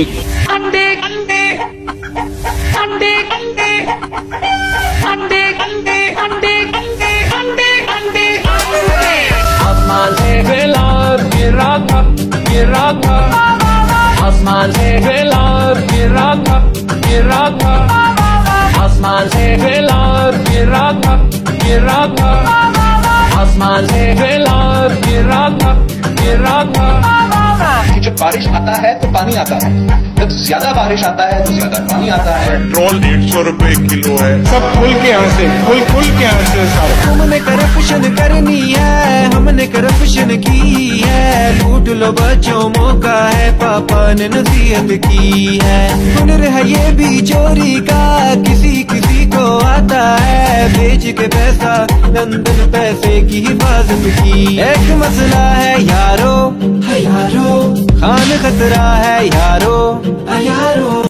अंडे अंडे अंडे अंडे अंडे अंडे अंडे अंडे अंडे अंडे से गिला गिरा था गिरा था से गिला गिरा था गिरा था से गिला गिरा था गिरा था आसमान से जब बारिश आता है तो पानी आता है। जब ज़्यादा बारिश आता है तो ज़्यादा पानी आता है। पेट्रोल डेढ़ सौ रुपए किलो है। सब खुल के यहाँ से खुल खुल के यहाँ से सारे। तुमने करप्शन करनी है हमने करप्शन की है। लूट लो बच्चों मौका है पापा ने नसीहत की है। हुनर है ये भी चोरी का किसी किसी को आता है। बेच के पैसा लंदन पैसे की हिफाजत की। एक मसला है यारो खान खतरा है यारो। यारो।